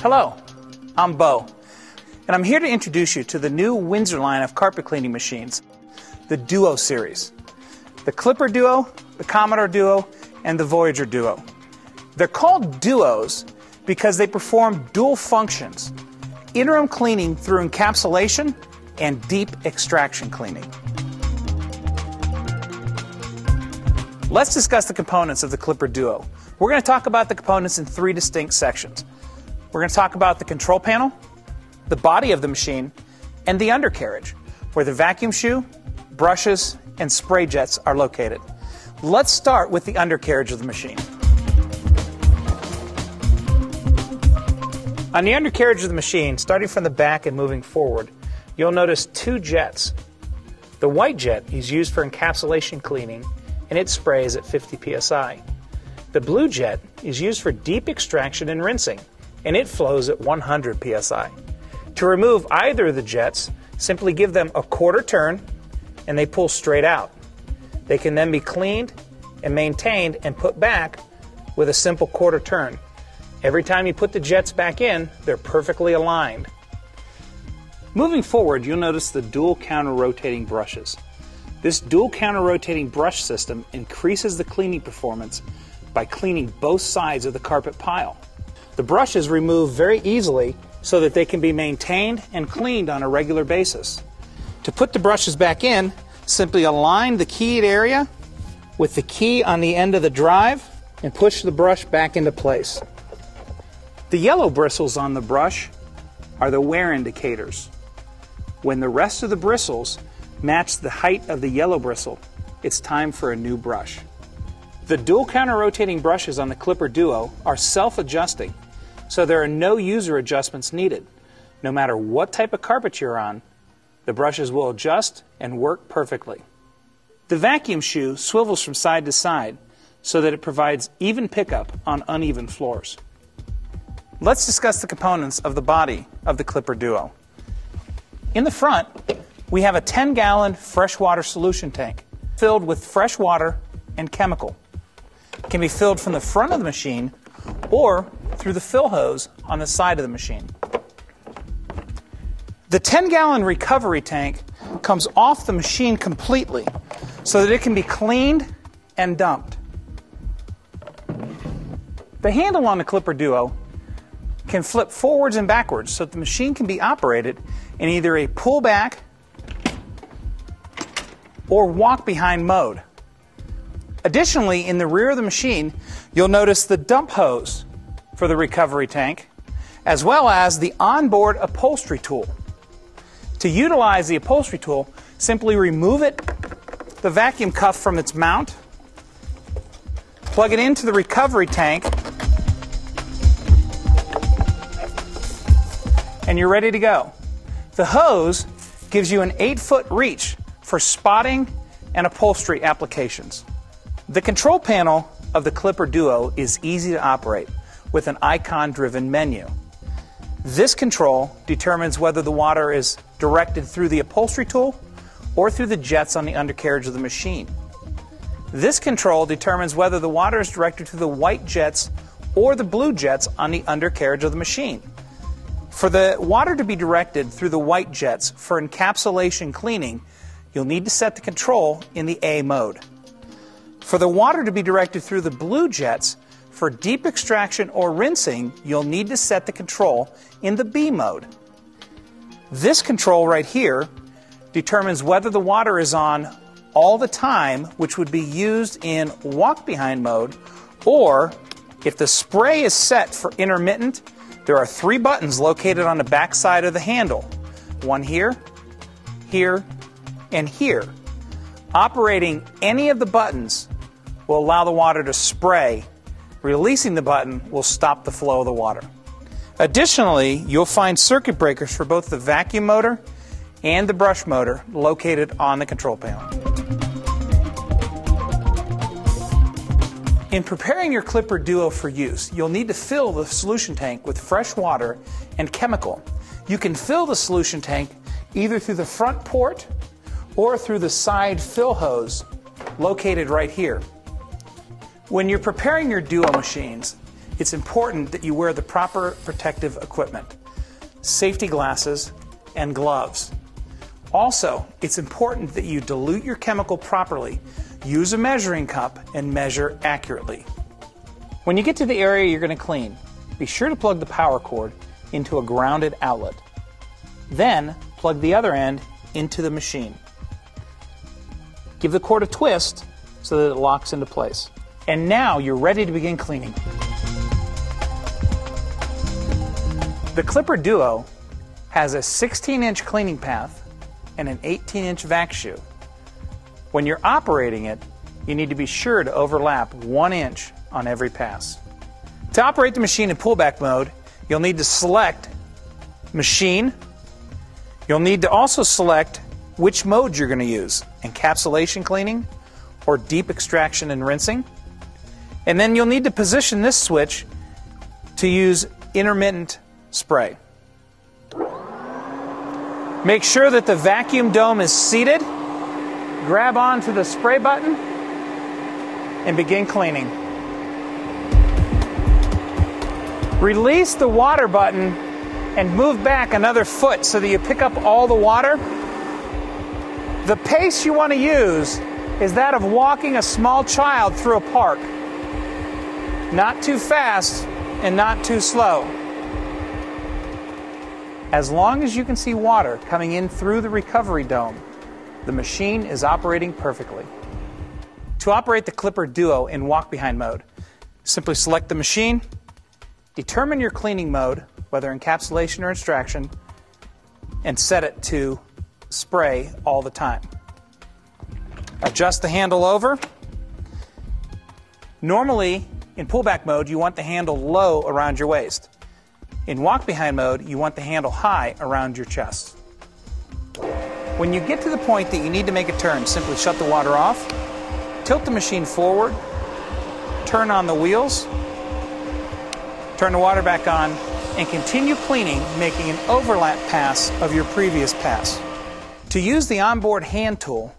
Hello, I'm Bo, and I'm here to introduce you to the new Windsor line of carpet cleaning machines, the Duo series. The Clipper Duo, the Commodore Duo, and the Voyager Duo. They're called duos because they perform dual functions interim cleaning through encapsulation and deep extraction cleaning. Let's discuss the components of the Clipper Duo. We're going to talk about the components in three distinct sections. We're going to talk about the control panel, the body of the machine, and the undercarriage, where the vacuum shoe, brushes, and spray jets are located. Let's start with the undercarriage of the machine. On the undercarriage of the machine, starting from the back and moving forward, you'll notice two jets. The white jet is used for encapsulation cleaning and it sprays at 50 psi. The blue jet is used for deep extraction and rinsing and it flows at 100 psi. To remove either of the jets, simply give them a quarter turn and they pull straight out. They can then be cleaned and maintained and put back with a simple quarter turn. Every time you put the jets back in, they're perfectly aligned. Moving forward, you'll notice the dual counter rotating brushes. This dual counter rotating brush system increases the cleaning performance by cleaning both sides of the carpet pile. The brushes remove very easily so that they can be maintained and cleaned on a regular basis. To put the brushes back in, simply align the keyed area with the key on the end of the drive and push the brush back into place. The yellow bristles on the brush are the wear indicators. When the rest of the bristles match the height of the yellow bristle, it's time for a new brush. The dual counter rotating brushes on the Clipper Duo are self adjusting, so there are no user adjustments needed. No matter what type of carpet you're on, the brushes will adjust and work perfectly. The vacuum shoe swivels from side to side so that it provides even pickup on uneven floors. Let's discuss the components of the body of the Clipper Duo. In the front, we have a 10 gallon freshwater solution tank filled with fresh water and chemical. It can be filled from the front of the machine or through the fill hose on the side of the machine. The 10 gallon recovery tank comes off the machine completely so that it can be cleaned and dumped. The handle on the Clipper Duo can flip forwards and backwards so that the machine can be operated in either a pullback or walk behind mode. Additionally, in the rear of the machine, you'll notice the dump hose for the recovery tank, as well as the onboard upholstery tool. To utilize the upholstery tool, simply remove it, the vacuum cuff from its mount, plug it into the recovery tank, and you're ready to go. The hose gives you an 8 foot reach for spotting and upholstery applications. The control panel of the Clipper Duo is easy to operate with an icon driven menu. This control determines whether the water is directed through the upholstery tool or through the jets on the undercarriage of the machine. This control determines whether the water is directed to the white jets or the blue jets on the undercarriage of the machine. For the water to be directed through the white jets for encapsulation cleaning, you'll need to set the control in the A mode. For the water to be directed through the blue jets for deep extraction or rinsing, you'll need to set the control in the B mode. This control right here determines whether the water is on all the time, which would be used in walk behind mode, or if the spray is set for intermittent, there are three buttons located on the back side of the handle one here, here, and here. Operating any of the buttons will allow the water to spray. Releasing the button will stop the flow of the water. Additionally, you'll find circuit breakers for both the vacuum motor and the brush motor located on the control panel. In preparing your Clipper Duo for use, you'll need to fill the solution tank with fresh water and chemical. You can fill the solution tank either through the front port or through the side fill hose located right here. When you're preparing your Duo machines, it's important that you wear the proper protective equipment safety glasses and gloves. Also, it's important that you dilute your chemical properly, use a measuring cup, and measure accurately. When you get to the area you're going to clean, be sure to plug the power cord into a grounded outlet. Then, plug the other end into the machine. Give the cord a twist so that it locks into place. And now you're ready to begin cleaning. The Clipper Duo has a 16 inch cleaning path and an 18 inch vac shoe. When you're operating it, you need to be sure to overlap one inch on every pass. To operate the machine in pullback mode, you'll need to select Machine. You'll need to also select which mode you're going to use encapsulation cleaning or deep extraction and rinsing. And then you'll need to position this switch to use intermittent spray. Make sure that the vacuum dome is seated. Grab onto the spray button and begin cleaning. Release the water button and move back another foot so that you pick up all the water. The pace you want to use is that of walking a small child through a park. Not too fast and not too slow. As long as you can see water coming in through the recovery dome, the machine is operating perfectly. To operate the Clipper Duo in walk behind mode, simply select the machine, determine your cleaning mode, whether encapsulation or extraction, and set it to spray all the time. Adjust the handle over. Normally, in pullback mode, you want the handle low around your waist. In walk behind mode, you want the handle high around your chest. When you get to the point that you need to make a turn, simply shut the water off, tilt the machine forward, turn on the wheels, turn the water back on, and continue cleaning, making an overlap pass of your previous pass. To use the onboard hand tool,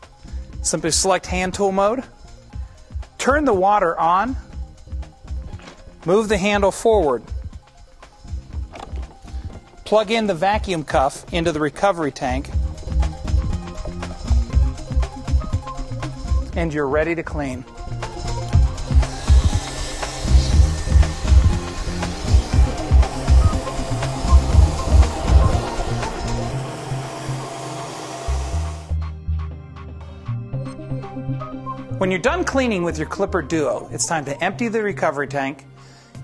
simply select hand tool mode, turn the water on, move the handle forward, Plug in the vacuum cuff into the recovery tank, and you're ready to clean. When you're done cleaning with your Clipper Duo, it's time to empty the recovery tank,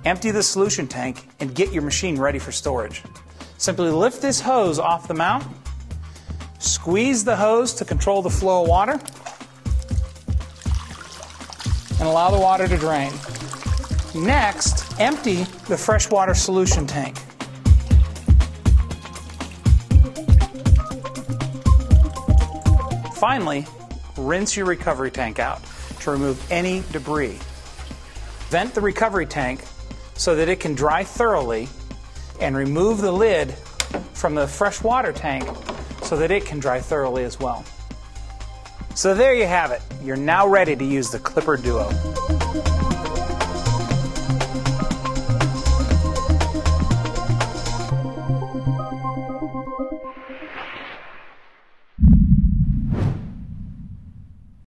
empty the solution tank, and get your machine ready for storage. Simply lift this hose off the mount, squeeze the hose to control the flow of water, and allow the water to drain. Next, empty the freshwater solution tank. Finally, rinse your recovery tank out to remove any debris. Vent the recovery tank so that it can dry thoroughly and remove the lid from the fresh water tank so that it can dry thoroughly as well. So there you have it. You're now ready to use the Clipper Duo.